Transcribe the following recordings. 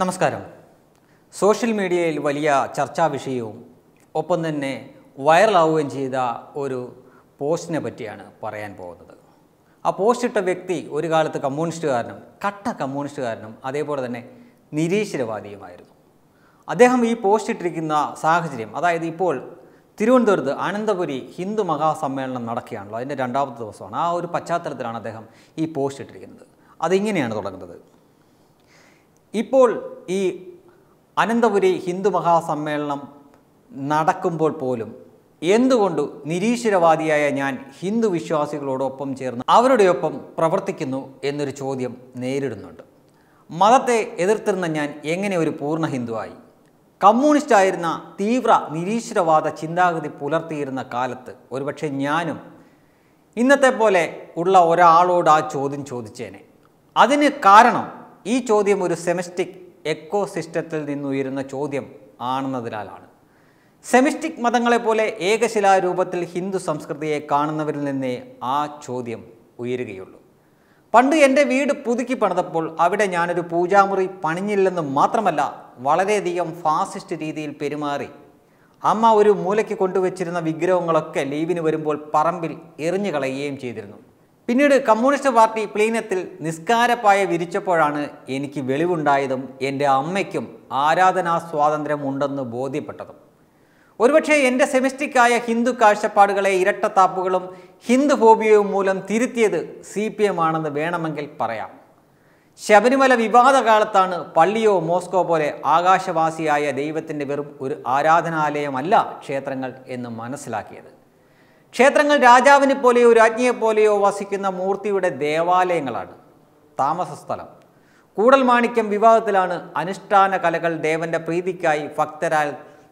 നമസ്കാരം. സോഷ്യൽ മീഡിയയിൽ വലിയ ചർച്ചാ വിഷയവും ഒപ്പം തന്നെ വൈറലാവുകയും ചെയ്ത ഒരു പോസ്റ്റിനെ പറ്റിയാണ് പറയാൻ പോകുന്നത്. ആ പോസ്റ്റ് ഇട്ട വ്യക്തി ഒരു കാലത്ത് കമ്മ്യൂണിസ്റ്റുകാരനും കട്ട കമ്മ്യൂണിസ്റ്റുകാരനും അതേപോലെ തന്നെ നിരീശ്വരവാദിയുമായിരുന്നു. അദ്ദേഹം ഈ പോസ്റ്റ് ഇട്ടിരിക്കുന്ന സാഹചര്യം അതായത് ഇപ്പോൾ തിരുവനന്തപുരത്ത് അനന്തപുരി ഹിന്ദു മഹാസമ്മേളനം നടക്കുകയാണല്ലോ അതിന്റെ രണ്ടാമത്തെ ദിവസമാണ്. ആ ഒരു പശ്ചാത്തലത്തിലാണ് അദ്ദേഹം ഈ പോസ്റ്റ് ഇട്ടിരിക്കുന്നത്. അതിങ്ങനെയാണ് തുടങ്ങുന്നത്? ഇപ്പോൾ ഈ അനന്തപുരി ഹിന്ദു മഹാസമ്മേളനം നടക്കുമ്പോൾ പോലും എന്തുകൊണ്ട് നിരീശ്വരവാദിയായ ഞാൻ ഹിന്ദു വിശ്വാസികളോടൊപ്പം ചേർന്ന് അവരുടെ ഒപ്പം പ്രവർത്തിക്കുന്നു എന്നൊരു ചോദ്യം നേരിടുന്നുണ്ട്. മതത്തെ എതിർത്തിരുന്ന ഞാൻ എങ്ങനെ ഒരു പൂർണ ഹിന്ദുവായി? കമ്മ്യൂണിസ്റ്റായിരുന്ന തീവ്ര നിരീശ്വരവാദ ചിന്താഗതി പുലർത്തിയിരുന്ന കാലത്ത് ഒരുപക്ഷെ ഞാനും ഇന്നത്തെ പോലെ ഉള്ള ഒരാളോട് ആ ചോദ്യം ചോദിച്ചേനെ. അതിന് കാരണം ഈ ചോദ്യം ഒരു സെമിസ്റ്റിക് എക്കോ സിസ്റ്റത്തിൽ നിന്നുയരുന്ന ചോദ്യം ആണെന്നതിനാലാണ്. സെമിസ്റ്റിക് മതങ്ങളെപ്പോലെ ഏകശിലാരൂപത്തിൽ ഹിന്ദു സംസ്കൃതിയെ കാണുന്നവരിൽ നിന്നേ ആ ചോദ്യം ഉയരുകയുള്ളൂ. പണ്ട് എന്റെ വീട് പുതുക്കി പണിതപ്പോൾ അവിടെ ഞാനൊരു പൂജാമുറി പണിഞ്ഞില്ലെന്ന് മാത്രമല്ല വളരെയധികം ഫാസിസ്റ്റ് രീതിയിൽ പെരുമാറി. അമ്മ ഒരു മൂലയ്ക്ക് കൊണ്ടുവച്ചിരുന്ന വിഗ്രഹങ്ങളൊക്കെ ലീവിന് വരുമ്പോൾ പറമ്പിൽ എറിഞ്ഞു കളയുകയും ചെയ്തിരുന്നു. പിന്നീട് കമ്മ്യൂണിസ്റ്റ് പാർട്ടി പ്ലീനത്തിൽ നിസ്കാരപ്പായ വിരിച്ചപ്പോഴാണ് എനിക്ക് വെളിവുണ്ടായതും എന്റെ അമ്മയ്ക്കും ആരാധനാ സ്വാതന്ത്ര്യം ഉണ്ടെന്ന് ബോധ്യപ്പെട്ടതും. ഒരുപക്ഷെ എന്റെ സെമിസ്റ്റിക്കായ ഹിന്ദു കാഴ്ചപ്പാടുകളെ ഇരട്ടത്താപ്പുകളും ഹിന്ദു ഫോബിയവും മൂലം തിരുത്തിയത് സി പി എം ആണെന്ന് വേണമെങ്കിൽ പറയാം. ശബരിമല വിവാദ കാലത്താണ് പള്ളിയോ മോസ്കോ പോലെ ആകാശവാസിയായ ദൈവത്തിന്റെ വെറും ഒരു ആരാധനാലയമല്ല ക്ഷേത്രങ്ങൾ എന്ന് മനസ്സിലാക്കിയത്. ക്ഷേത്രങ്ങൾ രാജാവിനെ പോലെയോ രാജ്ഞിയെ പോലെയോ വസിക്കുന്ന മൂർത്തിയുടെ ദേവാലയങ്ങളാണ്. താമസസ്ഥലം കൂടൽ മാണിക്യം വിവാഹത്തിലാണ് അനുഷ്ഠാന കലകൾ ദേവന്റെ പ്രീതിക്കായി ഭക്തരാൽ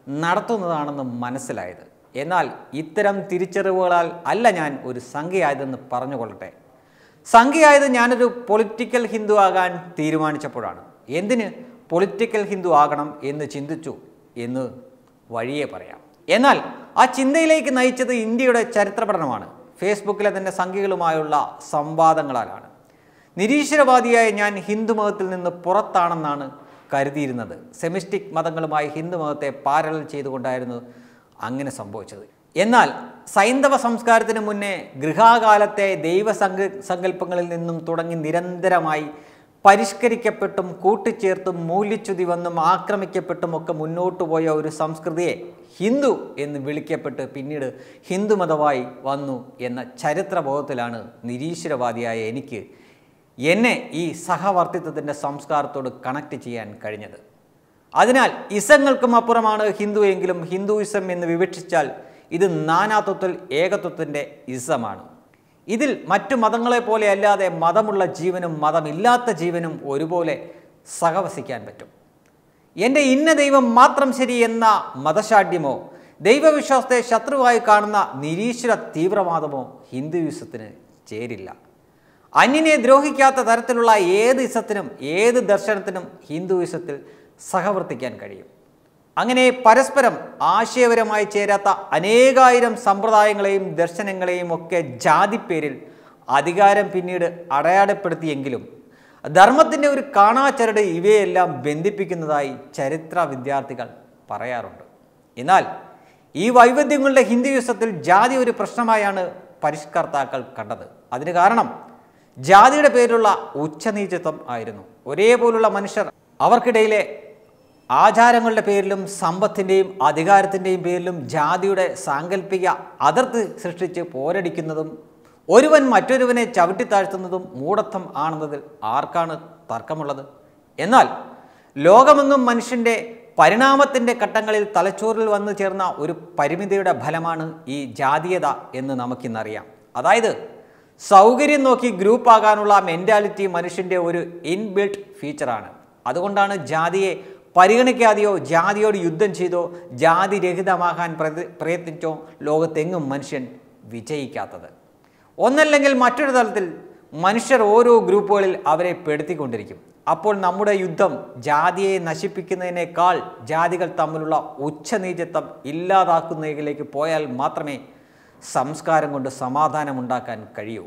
നടത്തുന്നതാണെന്ന് മനസ്സിലായത്. എന്നാൽ ഇത്തരം തിരിച്ചറിവുകളാൽ അല്ല ഞാൻ ഒരു സംഖ്യയായതെന്ന് പറഞ്ഞുകൊള്ളട്ടെ. സംഖ്യയായത് ഞാനൊരു പൊളിറ്റിക്കൽ ഹിന്ദു ആകാൻ തീരുമാനിച്ചപ്പോഴാണ്. എന്തിന് പൊളിറ്റിക്കൽ ഹിന്ദു ആകണം എന്ന് ചിന്തിച്ചു എന്ന് വഴിയെ പറയാം. എന്നാൽ ആ ചിന്തയിലേക്ക് നയിച്ചത് ഇന്ത്യയുടെ ചരിത്ര പഠനമാണ് ഫേസ്ബുക്കിലെ തന്നെ സംഖ്യകളുമായുള്ള സംവാദങ്ങളാലാണ്. നിരീശ്വരവാദിയായ ഞാൻ ഹിന്ദു മതത്തിൽ നിന്ന് പുറത്താണെന്നാണ് കരുതിയിരുന്നത്. സെമിസ്റ്റിക് മതങ്ങളുമായി ഹിന്ദു മതത്തെ പാരലൽ ചെയ്തുകൊണ്ടായിരുന്നു അങ്ങനെ സംഭവിച്ചത്. എന്നാൽ സൈന്ധവ സംസ്കാരത്തിന് മുന്നേ ഗൃഹാകാലത്തെ ദൈവ സങ്കല്പങ്ങളിൽ നിന്നും തുടങ്ങി നിരന്തരമായി പരിഷ്കരിക്കപ്പെട്ടും കൂട്ടിച്ചേർത്തും മൂല്യച്യുതി വന്നും ആക്രമിക്കപ്പെട്ടും ഒക്കെ മുന്നോട്ട് പോയ ഒരു സംസ്കൃതിയെ ഹിന്ദു എന്ന് വിളിക്കപ്പെട്ട് പിന്നീട് ഹിന്ദുമതമായി വന്നു എന്ന ചരിത്രബോധത്തിലാണ് നിരീശ്വരവാദിയായ എനിക്ക് എന്നെ ഈ സഹവർത്തിത്വത്തിന്റെ സംസ്കാരത്തോട് കണക്ട് ചെയ്യാൻ കഴിഞ്ഞത്. അതിനാൽ ഇസങ്ങൾക്കും അപ്പുറമാണ് ഹിന്ദു എങ്കിലും ഹിന്ദുയിസം എന്ന് വിവക്ഷിച്ചാൽ ഇത് നാനാത്വത്തിൽ ഏകത്വത്തിന്റെ ഇസമാണ്. ഇതിൽ മറ്റു മതങ്ങളെ പോലെ അല്ലാതെ മതമുള്ള ജീവനും മതമില്ലാത്ത ജീവനും ഒരുപോലെ സഹവസിക്കാൻ പറ്റും. എന്റെ ഇന്ന ദൈവം മാത്രം ശരി എന്ന മതശാഠ്യമോ ദൈവവിശ്വാസത്തെ ശത്രുവായി കാണുന്ന നിരീശ്വര തീവ്രവാദമോ ഹിന്ദുയിസത്തിന് ചേരില്ല. അന്യനെ ദ്രോഹിക്കാത്ത തരത്തിലുള്ള ഏത് ഇസത്തിനും ഏത് ദർശനത്തിനും ഹിന്ദുയിസത്തിൽ സഹവർത്തിക്കാൻ കഴിയും. അങ്ങനെ പരസ്പരം ആശയപരമായി ചേരാത്ത അനേകായിരം സമ്പ്രദായങ്ങളെയും ദർശനങ്ങളെയും ഒക്കെ ജാതിപ്പേരിൽ അധികാരം പിന്നീട് അടയാളപ്പെടുത്തിയെങ്കിലും ധർമ്മത്തിന്റെ ഒരു കാണാച്ചരട് ഇവയെല്ലാം ബന്ധിപ്പിക്കുന്നതായി ചരിത്ര വിദ്യാർത്ഥികൾ പറയാറുണ്ട്. എന്നാൽ ഈ വൈവിധ്യങ്ങളുടെ ഹിന്ദുയുസത്തിൽ ജാതി ഒരു പ്രശ്നമായാണ് പരിഷ്കർത്താക്കൾ കണ്ടത്. അതിന് കാരണം ജാതിയുടെ പേരിലുള്ള ഉച്ചനീചത്വം ആയിരുന്നു. ഒരേപോലുള്ള മനുഷ്യർ അവർക്കിടയിലെ ആചാരങ്ങളുടെ പേരിലും സമ്പത്തിന്റെയും അധികാരത്തിന്റെയും പേരിലും ജാതിയുടെ സാങ്കല്പിക അതിർത്തി സൃഷ്ടിച്ച് പോരടിക്കുന്നതും ഒരുവൻ മറ്റൊരുവനെ ചവിട്ടിത്താഴ്ത്തുന്നതും മൂഢത്വം ആണെന്നതിൽ ആർക്കാണ് തർക്കമുള്ളത്? എന്നാൽ ലോകമെങ്ങും മനുഷ്യന്റെ പരിണാമത്തിന്റെ ഘട്ടങ്ങളിൽ തലച്ചോറിൽ വന്നു ചേർന്ന ഒരു പരിമിതിയുടെ ഫലമാണ് ഈ ജാതീയത എന്ന് നമുക്കിന്നറിയാം. അതായത് സൗകര്യം നോക്കി ഗ്രൂപ്പ് ആകാനുള്ള മെന്റാലിറ്റി മനുഷ്യന്റെ ഒരു ഇൻബിൽട്ട് ഫീച്ചറാണ്. അതുകൊണ്ടാണ് ജാതിയെ പരിഗണിക്കാതെയോ ജാതിയോട് യുദ്ധം ചെയ്തോ ജാതിരഹിതമാകാൻ പ്രയത്നിച്ചോ ലോകത്തെങ്ങും മനുഷ്യൻ വിജയിക്കാത്തത്. ഒന്നല്ലെങ്കിൽ മറ്റൊരു തലത്തിൽ മനുഷ്യർ ഓരോ ഗ്രൂപ്പുകളിൽ അവരെ പെടുത്തിക്കൊണ്ടിരിക്കും. അപ്പോൾ നമ്മുടെ യുദ്ധം ജാതിയെ നശിപ്പിക്കുന്നതിനേക്കാൾ ജാതികൾ തമ്മിലുള്ള ഉച്ചനീചത്വം ഇല്ലാതാക്കുന്നതിലേക്ക് പോയാൽ മാത്രമേ സംസ്കാരം കൊണ്ട് സമാധാനമുണ്ടാക്കാൻ കഴിയൂ.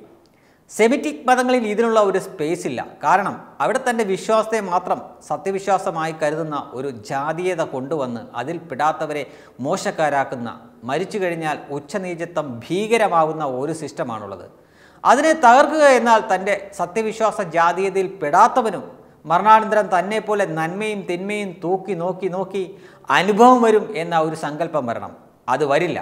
സെമിറ്റിക് മതങ്ങളിൽ ഇതിനുള്ള ഒരു സ്പേസ് ഇല്ല. കാരണം അവിടെ തന്റെ വിശ്വാസത്തെ മാത്രം സത്യവിശ്വാസമായി കരുതുന്ന ഒരു ജാതീയത കൊണ്ടുവന്ന് അതിൽ പെടാത്തവരെ മോശക്കാരാക്കുന്ന മരിച്ചു കഴിഞ്ഞാൽ ഉച്ചനീചത്വം ഭീകരമാകുന്ന ഒരു സിസ്റ്റമാണുള്ളത് അതിനെ തകർക്കുക എന്നാൽ തന്റെ സത്യവിശ്വാസ ജാതീയതയിൽ പെടാത്തവനും മരണാനന്തരം തന്നെ പോലെ നന്മയും തിന്മയും തൂക്കി നോക്കി നോക്കി അനുഭവം വരും എന്ന ഒരു സങ്കല്പം വരണം. അത് വരില്ല.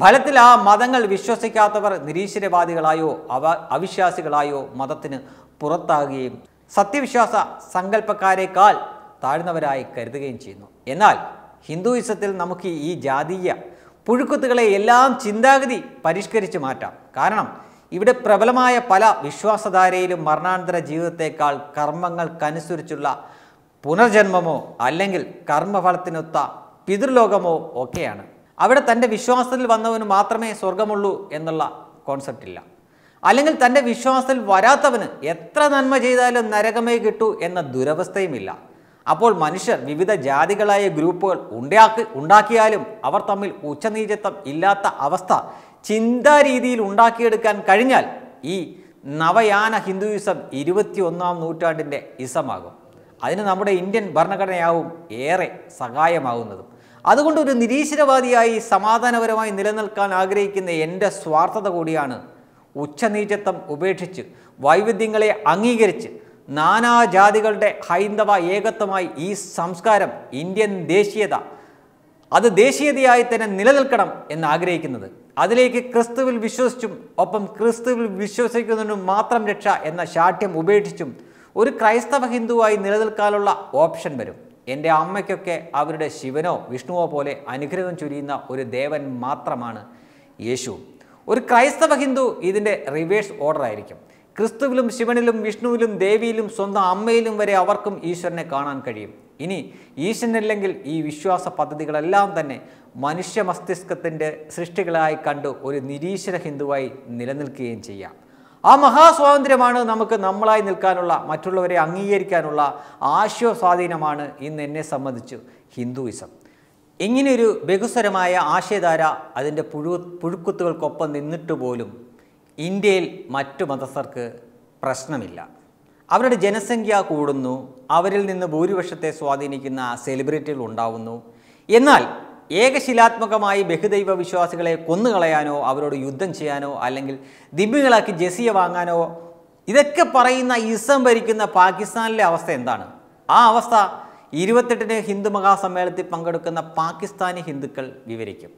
ഫലത്തിൽ ആ മതങ്ങൾ വിശ്വസിക്കാത്തവർ നിരീശ്വരവാദികളായോ അവ അവിശ്വാസികളായോ മതത്തിന് പുറത്താകുകയും സത്യവിശ്വാസ സങ്കല്പക്കാരേക്കാൾ താഴ്ന്നവരായി കരുതുകയും ചെയ്യുന്നു. എന്നാൽ ഹിന്ദുയിസത്തിൽ നമുക്ക് ഈ ജാതീയ പുഴുക്കുത്തുകളെ എല്ലാം ചിന്താഗതി പരിഷ്കരിച്ച് മാറ്റാം. കാരണം ഇവിടെ പ്രബലമായ പല വിശ്വാസധാരയിലും മരണാനന്തര ജീവിതത്തേക്കാൾ കർമ്മങ്ങൾക്കനുസരിച്ചുള്ള പുനർജന്മമോ അല്ലെങ്കിൽ കർമ്മഫലത്തിനൊത്ത പിതൃലോകമോ ഒക്കെയാണ്. അവിടെ തന്റെ വിശ്വാസത്തിൽ വന്നവന് മാത്രമേ സ്വർഗമുള്ളൂ എന്നുള്ള കോൺസെപ്റ്റ് ഇല്ല. അല്ലെങ്കിൽ തന്റെ വിശ്വാസത്തിൽ വരാത്തവന് എത്ര നന്മ ചെയ്താലും നരകമേ കിട്ടൂ എന്ന ദുരവസ്ഥയുമില്ല അപ്പോൾ മനുഷ്യർ വിവിധ ജാതികളായ ഗ്രൂപ്പുകൾ ഉണ്ടാക്കി ഉണ്ടാക്കിയാലും അവർ തമ്മിൽ ഉച്ചനീചത്വം ഇല്ലാത്ത അവസ്ഥ ചിന്താ രീതിയിൽ ഉണ്ടാക്കിയെടുക്കാൻ കഴിഞ്ഞാൽ ഈ നവയാന ഹിന്ദുയിസം ഇരുപത്തിയൊന്നാം നൂറ്റാണ്ടിന്റെ ഇസമാകും. അതിന് നമ്മുടെ ഇന്ത്യൻ ഭരണഘടനയാവും ഏറെ സഹായമാകുന്നതും. അതുകൊണ്ട് ഒരു നിരീശ്വരവാദിയായി സമാധാനപരമായി നിലനിൽക്കാൻ ആഗ്രഹിക്കുന്ന എന്റെ സ്വാർത്ഥത കൂടിയാണ് ഉച്ചനീചത്വം ഉപേക്ഷിച്ച് വൈവിധ്യങ്ങളെ അംഗീകരിച്ച് നാനാജാതികളുടെ ഹൈന്ദവ ഏകത്വമായി ഈ സംസ്കാരം ഇന്ത്യൻ ദേശീയത അത് ദേശീയതയായി തന്നെ നിലനിൽക്കണം എന്ന് ആഗ്രഹിക്കുന്നത്. അതിലേക്ക് ക്രിസ്തുവിൽ വിശ്വസിച്ചും ഒപ്പം ക്രിസ്തുവിൽ വിശ്വസിക്കുന്നതിനും മാത്രം രക്ഷ എന്ന ശാഠ്യം ഉപേക്ഷിച്ചും ഒരു ക്രൈസ്തവ ഹിന്ദുവായി നിലനിൽക്കാനുള്ള ഓപ്ഷൻ വരും. എന്റെ അമ്മയ്ക്കൊക്കെ അവരുടെ ശിവനോ വിഷ്ണുവോ പോലെ അനുഗ്രഹം ചൊരിയുന്ന ഒരു ദേവൻ മാത്രമാണ് യേശു. ഒരു ക്രൈസ്തവ ഹിന്ദു ഇതിന്റെ റിവേഴ്സ് ഓർഡർ ആയിരിക്കും. ക്രിസ്തുവിലും ശിവനിലും വിഷ്ണുവിലും ദേവിയിലും സ്വന്തം അമ്മയിലും വരെ അവർക്കും ഈശ്വരനെ കാണാൻ കഴിയും. ഇനി ഈശ്വരനില്ലെങ്കിൽ ഈ വിശ്വാസ പദ്ധതികളെല്ലാം തന്നെ മനുഷ്യ മസ്തിഷ്കത്തിന്റെ സൃഷ്ടികളായി കണ്ട് ഒരു നിരീശ്വര ഹിന്ദുവായി നിലനിൽക്കുകയും ചെയ്യാം. ആ മഹാസ്വാതന്ത്ര്യമാണ് നമുക്ക് നമ്മളായി നിൽക്കാനുള്ള മറ്റുള്ളവരെ അംഗീകരിക്കാനുള്ള ആശ്വസ്വാധീനമാണ് ഇന്ന് എന്നെ സംബന്ധിച്ച് ഹിന്ദുയിസം. ഇങ്ങനെയൊരു ബഹുസ്വരമായ ആശയധാര അതിന്റെ പുഴു പുഴുക്കുത്തുകൾക്കൊപ്പം നിന്നിട്ട് പോലും ഇന്ത്യയിൽ മറ്റു മതസ്ഥർക്ക് പ്രശ്നമില്ല. അവരുടെ ജനസംഖ്യ കൂടുന്നു അവരിൽ നിന്ന് ഭൂരിപക്ഷത്തെ സ്വാധീനിക്കുന്ന സെലിബ്രിറ്റികൾ ഉണ്ടാവുന്നു. എന്നാൽ ഏകശിലാത്മകമായി ബഹുദൈവ വിശ്വാസികളെ കൊന്നുകളയാനോ അവരോട് യുദ്ധം ചെയ്യാനോ അല്ലെങ്കിൽ ദിബ്യങ്ങളാക്കി ജസിയ വാങ്ങാനോ ഇതൊക്കെ പറയുന്ന ഇസം ഭരിക്കുന്ന പാകിസ്ഥാനിലെ അവസ്ഥ എന്താണ്? ആ അവസ്ഥ ഇരുപത്തെട്ടിന് ഹിന്ദു മഹാസമ്മേളനത്തിൽ പങ്കെടുക്കുന്ന പാകിസ്ഥാനി ഹിന്ദുക്കൾ വിവരിക്കും.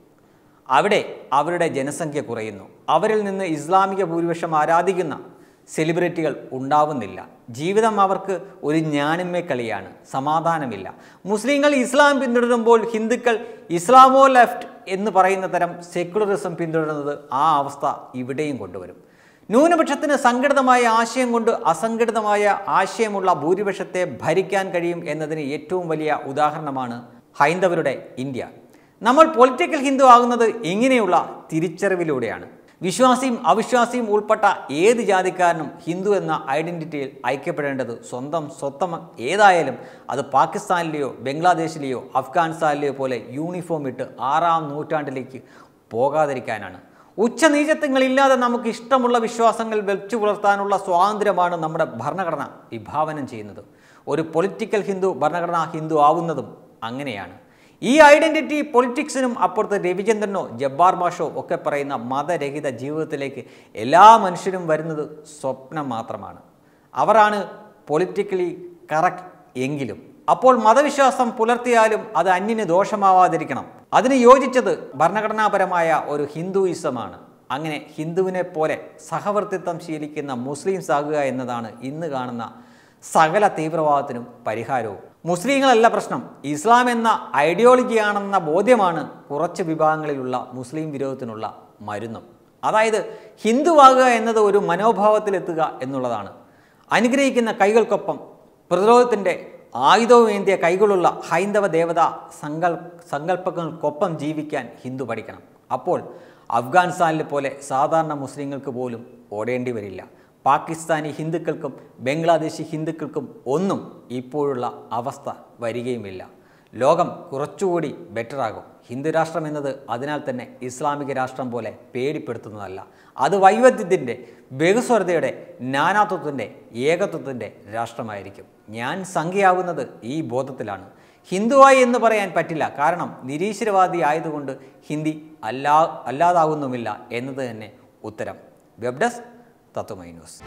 അവിടെ അവരുടെ ജനസംഖ്യ കുറയുന്നു. അവരിൽ നിന്ന് ഇസ്ലാമിക ഭൂരിപക്ഷം ആരാധിക്കുന്ന സെലിബ്രിറ്റികൾ ഉണ്ടാവുന്നില്ല. ജീവിതം അവർക്ക് ഒരു ഞാനിന്മേ കളിയാണ്. സമാധാനമില്ല. മുസ്ലിങ്ങൾ ഇസ്ലാം പിന്തുടരുമ്പോൾ ഹിന്ദുക്കൾ ഇസ്ലാമോ ലെഫ്റ്റ് എന്ന് പറയുന്ന തരം സെക്യുലറിസം പിന്തുടരുന്നത് ആ അവസ്ഥ ഇവിടെയും കൊണ്ടുവരും. ന്യൂനപക്ഷത്തിന് സംഘടിതമായ ആശയം കൊണ്ട് അസംഘടിതമായ ആശയമുള്ള ഭൂരിപക്ഷത്തെ ഭരിക്കാൻ കഴിയും എന്നതിന് ഏറ്റവും വലിയ ഉദാഹരണമാണ് ഹൈന്ദവരുടെ ഇന്ത്യ. നമ്മൾ പൊളിറ്റിക്കൽ ഹിന്ദു ആകുന്നത് ഇങ്ങനെയുള്ള തിരിച്ചറിവിലൂടെയാണ്. വിശ്വാസിയും അവിശ്വാസിയും ഉൾപ്പെട്ട ഏത് ജാതിക്കാരനും ഹിന്ദു എന്ന ഐഡന്റിറ്റിയിൽ ഐക്യപ്പെടേണ്ടത് സ്വന്തം സ്വത്തം ഏതായാലും അത് പാകിസ്ഥാനിലെയോ ബംഗ്ലാദേശിലെയോ അഫ്ഗാനിസ്ഥാനിലെയോ പോലെ യൂണിഫോം ഇട്ട് ആറാം നൂറ്റാണ്ടിലേക്ക് പോകാതിരിക്കാനാണ്. ഉച്ചനീചത്വങ്ങളില്ലാതെ നമുക്ക് ഇഷ്ടമുള്ള വിശ്വാസങ്ങൾ വെച്ചു പുലർത്താനുള്ള സ്വാതന്ത്ര്യമാണ് നമ്മുടെ ഭരണഘടന വിഭാവനം ചെയ്യുന്നത്. ഒരു പൊളിറ്റിക്കൽ ഹിന്ദു ഭരണഘടനാ ഹിന്ദു ആവുന്നതും അങ്ങനെയാണ്. ഈ ഐഡന്റിറ്റി പൊളിറ്റിക്സിനും അപ്പുറത്ത് രവിചന്ദ്രനോ ജബ്ബാർ മാഷോ ഒക്കെ പറയുന്ന മതരഹിത ജീവിതത്തിലേക്ക് എല്ലാ മനുഷ്യരും വരുന്നത് സ്വപ്നം മാത്രമാണ്. അവരാണ് പൊളിറ്റിക്കലി കറക്റ്റ് എങ്കിലും. അപ്പോൾ മതവിശ്വാസം പുലർത്തിയാലും അത് അന്യന് ദോഷമാവാതിരിക്കണം. അതിന് യോജിച്ചത് ഭരണഘടനാപരമായ ഒരു ഹിന്ദുയിസമാണ്. അങ്ങനെ ഹിന്ദുവിനെ പോലെ സഹവർത്തിത്വം ശീലിക്കുന്ന മുസ്ലിംസ് ആകുക എന്നതാണ് ഇന്ന് കാണുന്ന സകല തീവ്രവാദത്തിനും പരിഹാരവും. മുസ്ലിങ്ങളല്ല പ്രശ്നം. ഇസ്ലാം എന്ന ഐഡിയോളജിയാണെന്ന ബോധ്യമാണ് കുറച്ച് വിഭാഗങ്ങളിലുള്ള മുസ്ലിം വിരോധത്തിനുള്ള മരുന്നും. അതായത് ഹിന്ദുവാകുക എന്നത് ഒരു മനോഭാവത്തിലെത്തുക എന്നുള്ളതാണ്. അനുഗ്രഹിക്കുന്ന കൈകൾക്കൊപ്പം പ്രതിരോധത്തിന്റെ ആയുധവും ഏന്തിയ കൈകളുള്ള ഹൈന്ദവ ദേവത സങ്കൽ സങ്കല്പങ്ങൾക്കൊപ്പം ജീവിക്കാൻ ഹിന്ദു പഠിക്കണം. അപ്പോൾ അഫ്ഗാനിസ്ഥാനിലെ പോലെ സാധാരണ മുസ്ലിങ്ങൾക്ക് പോലും ഓടേണ്ടി വരില്ല. പാകിസ്ഥാനി ഹിന്ദുക്കൾക്കും ബംഗ്ലാദേശി ഹിന്ദുക്കൾക്കും ഒന്നും ഇപ്പോഴുള്ള അവസ്ഥ വരികയുമില്ല. ലോകം കുറച്ചുകൂടി ബെറ്ററാകും ഹിന്ദു രാഷ്ട്രം എന്നത് അതിനാൽ തന്നെ ഇസ്ലാമിക രാഷ്ട്രം പോലെ പേടിപ്പെടുത്തുന്നതല്ല. അത് വൈവിധ്യത്തിന്റെ ബഹുസ്വരതയുടെ നാനാത്വത്തിന്റെ ഏകത്വത്തിന്റെ രാഷ്ട്രമായിരിക്കും. ഞാൻ സംഖ്യയാവുന്നത് ഈ ബോധത്തിലാണ്. ഹിന്ദുവായി എന്ന് പറയാൻ പറ്റില്ല. കാരണം നിരീശ്വരവാദി ആയതുകൊണ്ട് ഹിന്ദി അല്ലാ അല്ലാതാകുന്നുമില്ല എന്നത് തന്നെ ഉത്തരം. Web desk だと思います。